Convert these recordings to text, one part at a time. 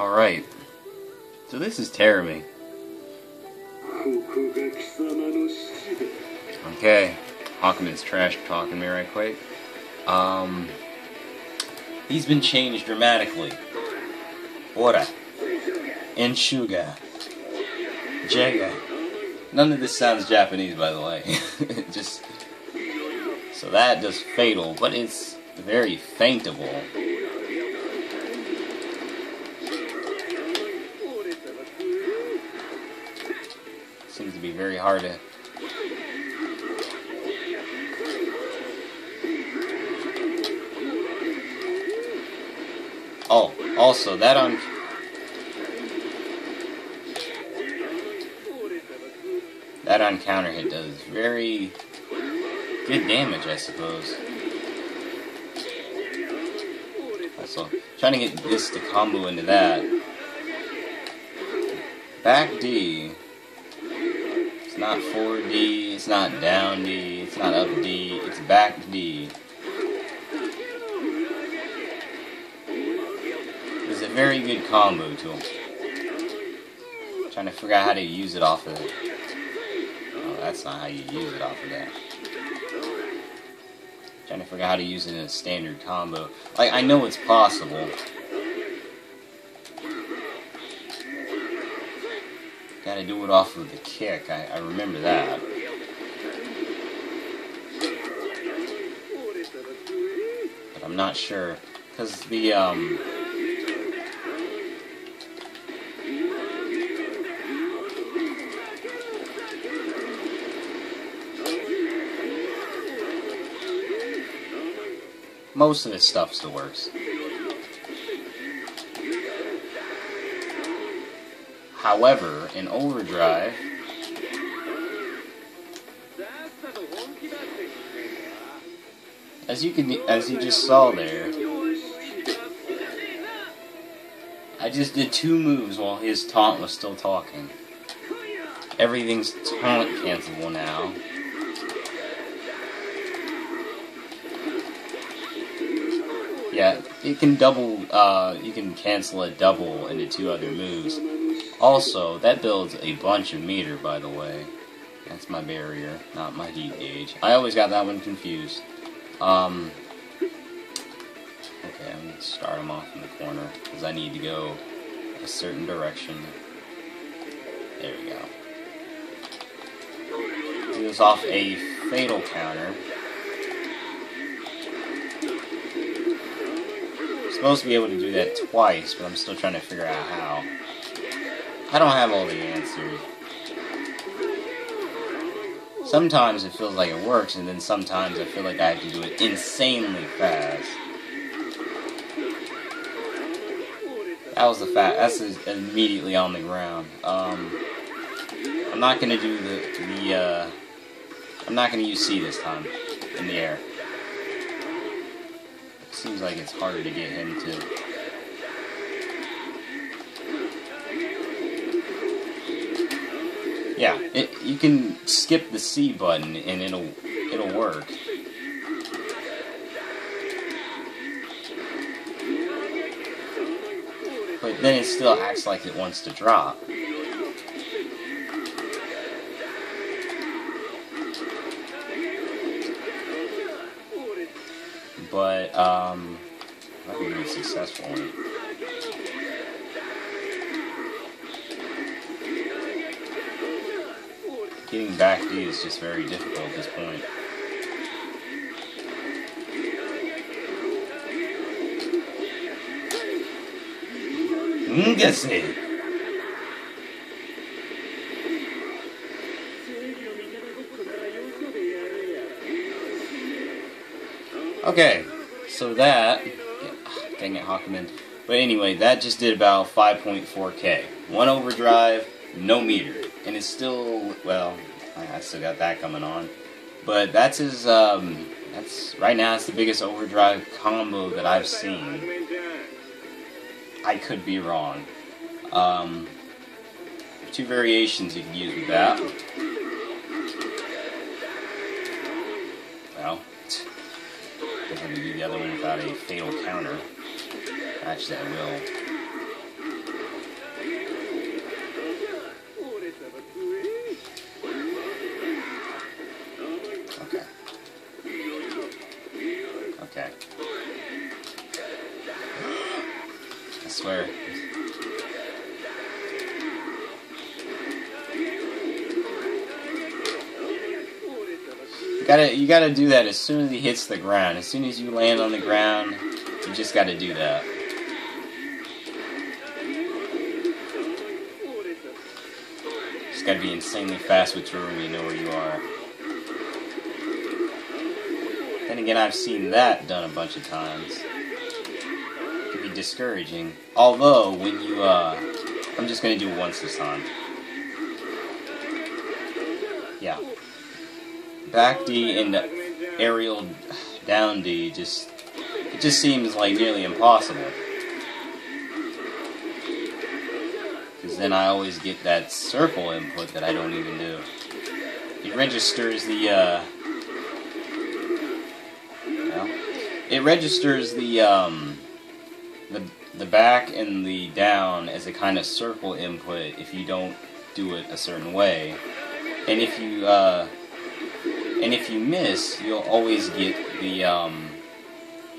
Alright. So this is Terumi. Okay. Hakumen's trash talking me right quick. Um, he's been changed dramatically. Ora. Enshuga. Jega. None of this sounds Japanese, by the way. Just so that does fatal, but it's very faintable. Very hard to Oh, also that on that on counter hit does very good damage, I suppose. So trying to get this to combo into that. Back D. It's not 4D, it's not down D, it's not up D, it's back D. It's a very good combo tool. Trying to figure out how to use it off of it. Oh, that's not how you use it off of that. Trying to figure out how to use it in a standard combo. Like, I know it's possible. Gotta do it off of the kick. I, I remember that. But I'm not sure. Because the, um... Most of his stuff still works. However, in Overdrive, as you can, as you just saw there, I just did two moves while his taunt was still talking. Everything's taunt cancelable now. Yeah, you can double, uh, you can cancel a double into two other moves. Also, that builds a bunch of meter, by the way. That's my barrier, not my heat gauge. I always got that one confused. Um, okay, I'm gonna start them off in the corner, because I need to go a certain direction. There we go. Do this off a fatal counter. supposed to be able to do that twice, but I'm still trying to figure out how. I don't have all the answers. Sometimes it feels like it works, and then sometimes I feel like I have to do it insanely fast. That was the fat. That's immediately on the ground. Um, I'm not gonna do the the. Uh, I'm not gonna use C this time in the air seems like it's harder to get him to yeah. It, you can skip the C button and it'll it'll work. But then it still acts like it wants to drop. But um, I think be successful. Getting back D is just very difficult at this point. Ngase. Okay, so that, yeah, dang it, Hakumen. But anyway, that just did about 5.4k. One overdrive, no meter. And it's still, well, I still got that coming on. But that's his, um, that's, right now it's the biggest overdrive combo that I've seen. I could be wrong. Um, two variations you can use with that. Well, definitely do the other one without a fatal counter. Actually, I will. Gotta, you gotta do that as soon as he hits the ground. As soon as you land on the ground, you just gotta do that. Just gotta be insanely fast with your room, you know where you are. Then again, I've seen that done a bunch of times. It can be discouraging. Although, when you, uh, I'm just gonna do once this time. Yeah. Back D and aerial down D just, it just seems like nearly impossible. Because then I always get that circle input that I don't even do. It registers the, uh, it registers the, um, the, the back and the down as a kind of circle input if you don't do it a certain way. And if you, uh, and if you miss, you'll always get the, um,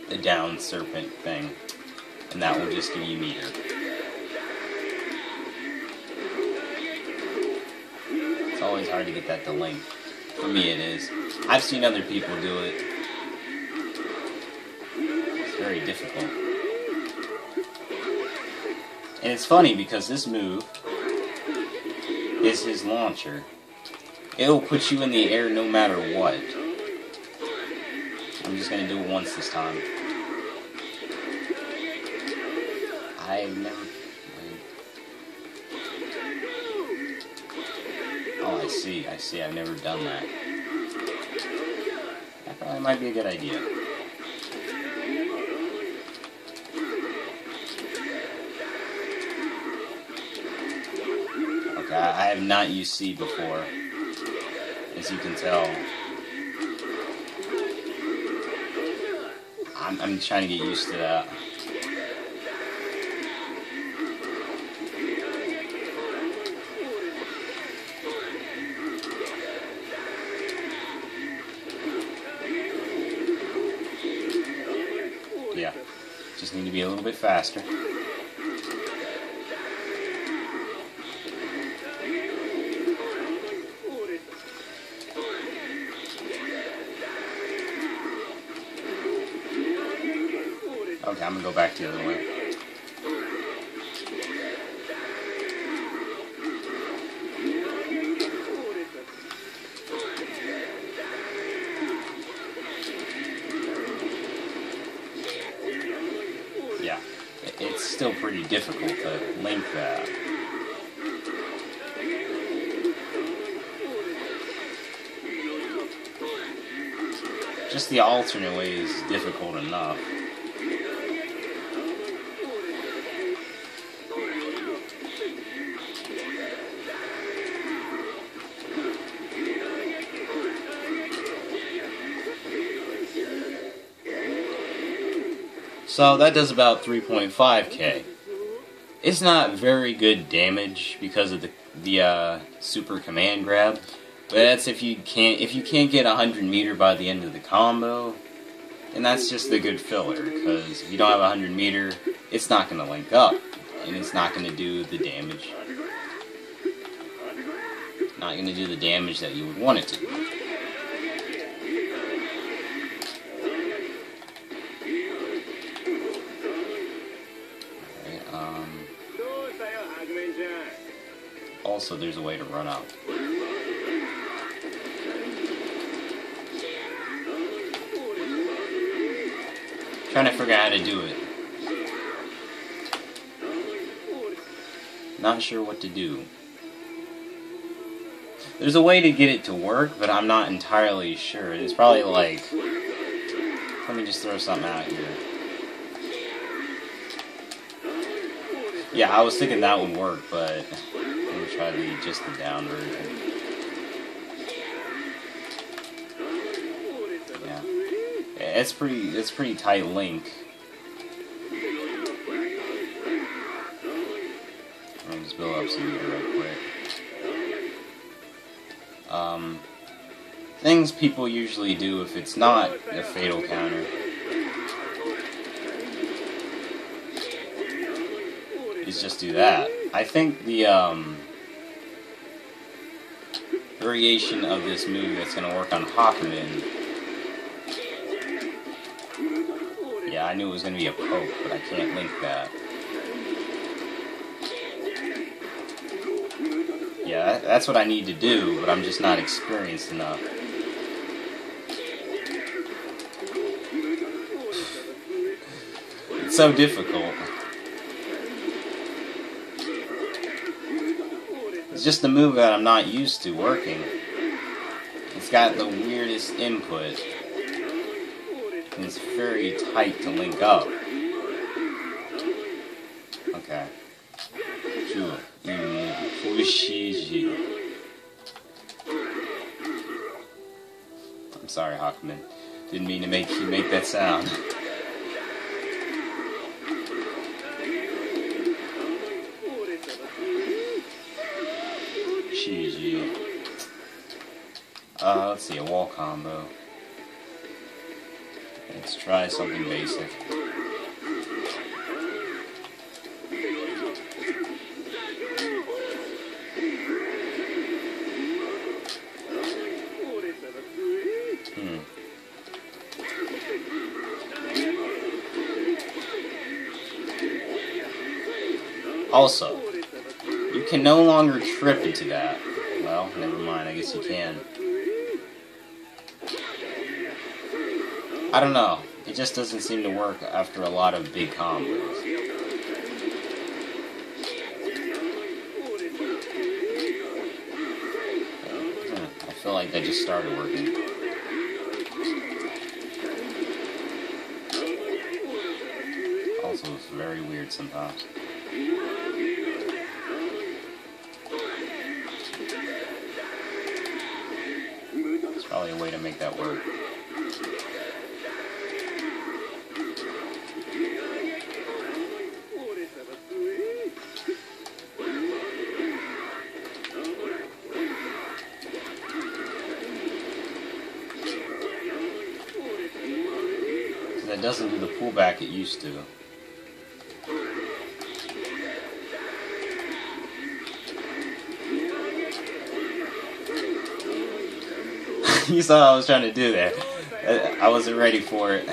the down serpent thing. And that will just give you meter. It's always hard to get that to link. For me it is. I've seen other people do it. It's very difficult. And it's funny because this move is his launcher. It'll put you in the air no matter what. I'm just gonna do it once this time. I've never. Oh, I see, I see. I've never done that. That probably might be a good idea. Okay, I have not used C before, as you can tell. I'm, I'm trying to get used to that. Yeah, just need to be a little bit faster. The other way. Yeah, it's still pretty difficult to link that. Just the alternate way is difficult enough. So that does about 3.5k. It's not very good damage because of the the uh, super command grab, but that's if you can't if you can't get 100 meter by the end of the combo, and that's just the good filler because if you don't have 100 meter, it's not going to link up, and it's not going to do the damage. Not going to do the damage that you would want it to. Also, there's a way to run out. Trying to figure out how to do it. Not sure what to do. There's a way to get it to work, but I'm not entirely sure. It's probably like. Let me just throw something out here. Yeah, I was thinking that would work, but try the just the down version. Yeah, it's pretty. It's pretty tight link. Let me just build up some meter real quick. Um, things people usually do if it's not a fatal counter. is just do that. I think the um, variation of this move that's going to work on Hakumen. Yeah, I knew it was going to be a poke, but I can't link that. Yeah, that's what I need to do, but I'm just not experienced enough. It's so difficult. It's just a move that I'm not used to working. It's got the weirdest input. And it's very tight to link up. Okay. I'm sorry, Hakumen. Didn't mean to make you make that sound. Combo. Let's try something basic. Hmm. Also, you can no longer trip into that. Well, never mind, I guess you can. I don't know. It just doesn't seem to work after a lot of big combos. I feel like that just started working. Also, it's very weird sometimes. There's probably a way to make that work. Doesn't do the pullback it used to. you saw I was trying to do that. I wasn't ready for it.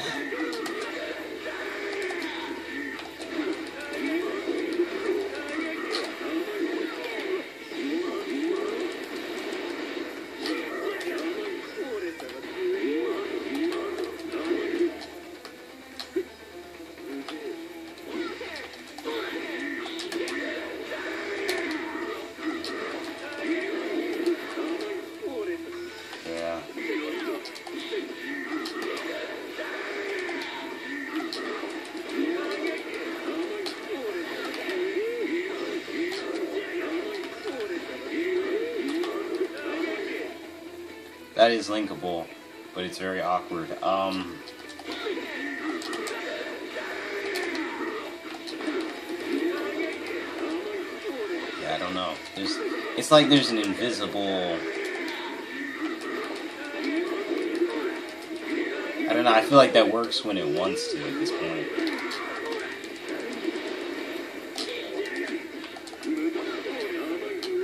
That is linkable, but it's very awkward. Um, yeah, I don't know. There's, it's like there's an invisible. I don't know. I feel like that works when it wants to at this point.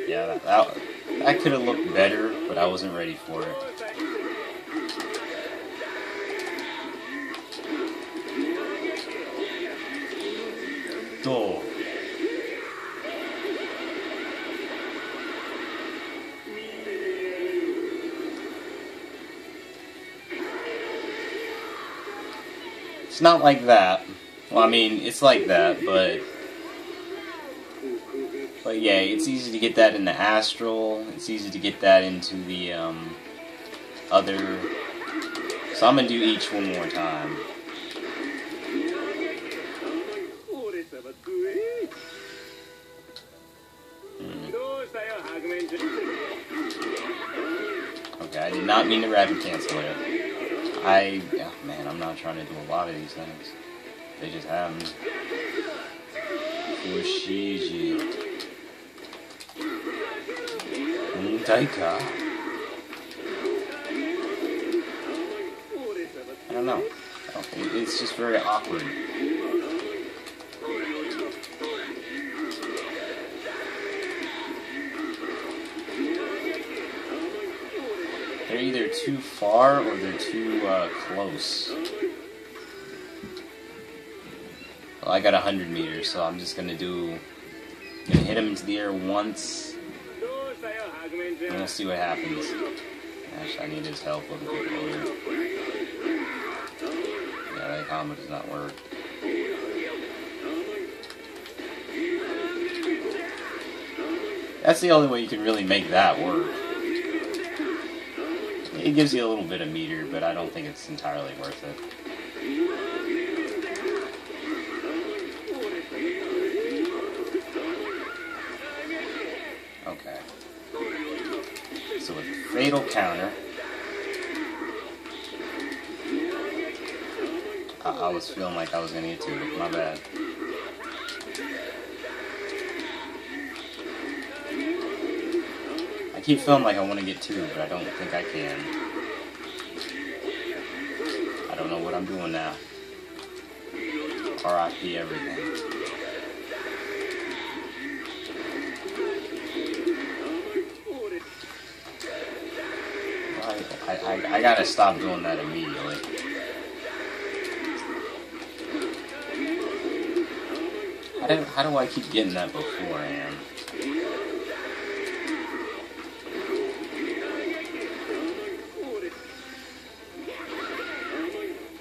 Yeah, that, that, that could have looked better, but I wasn't ready for it. Duh. It's not like that. Well, I mean, it's like that, but but yeah, it's easy to get that in the astral. It's easy to get that into the um, other. So I'm gonna do each one more time. Hmm. Okay, I did not mean to rapid cancel it. I, oh man, I'm not trying to do a lot of these things. They just happen. Fushiji. data. I don't know. Oh, it's just very awkward. They're either too far or they're too uh, close. Well, I got 100 meters, so I'm just gonna do... Gonna hit him into the air once and we'll see what happens. Gosh, I need his help a little bit more. Yeah, that combo does not work. That's the only way you can really make that work. It gives you a little bit of meter, but I don't think it's entirely worth it. Counter, I, I was feeling like I was gonna get two. My bad. I keep feeling like I want to get two, but I don't think I can. I don't know what I'm doing now. RIP everything. I, I, gotta stop doing that immediately. How do, how do I keep getting that beforehand?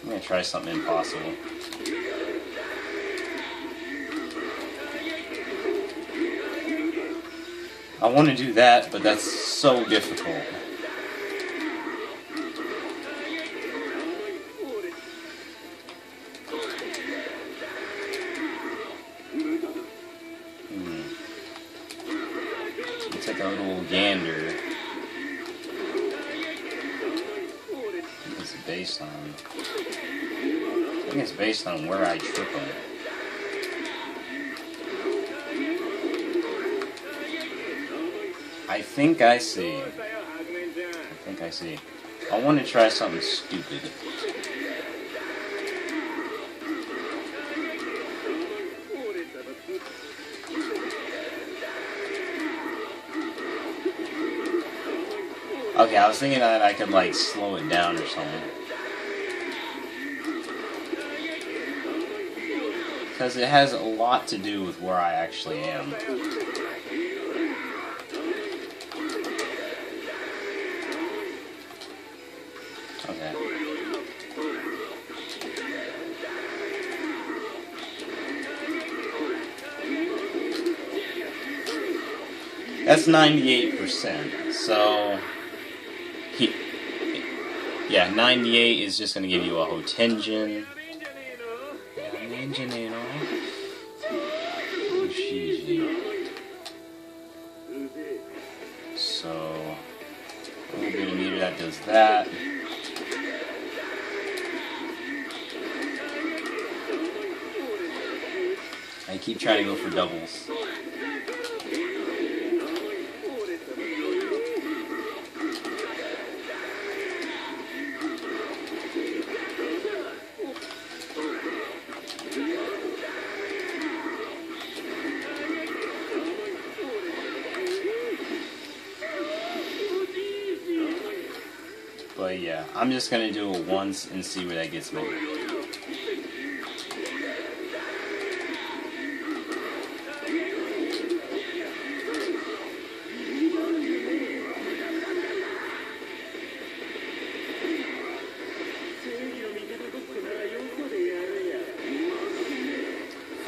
I'm gonna try something impossible. I want to do that, but that's so difficult. I think I see. I think I see. I want to try something stupid. Okay, I was thinking that I could like slow it down or something. Because it has a lot to do with where I actually am. Okay. That's 98%. So, he, yeah, 98 is just going to give you a Hotenjin. Trying to go for doubles. But yeah, I'm just gonna do it once and see where that gets me.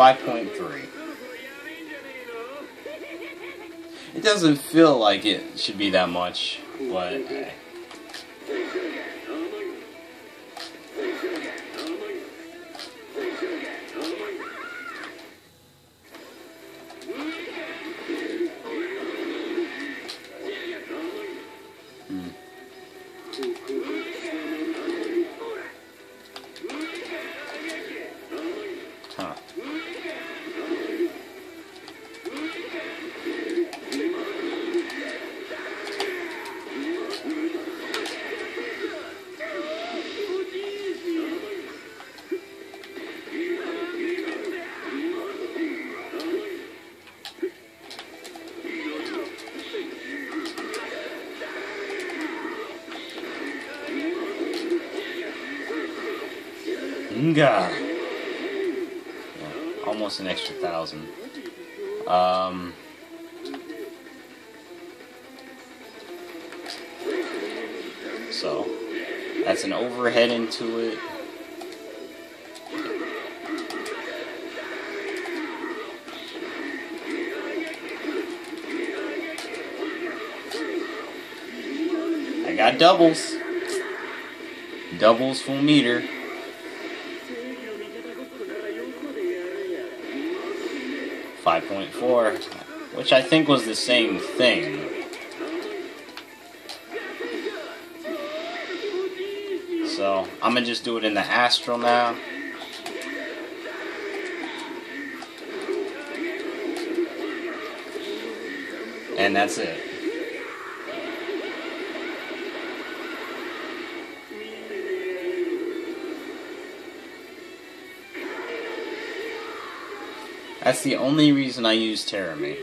Five point three. It doesn't feel like it should be that much, but. Uh, Nga. Yeah, almost an extra thousand. Um. So, that's an overhead into it. I got doubles. Doubles full meter. Five point four, which I think was the same thing. So I'm gonna just do it in the Astral now. And that's it. That's the only reason I use Terumi.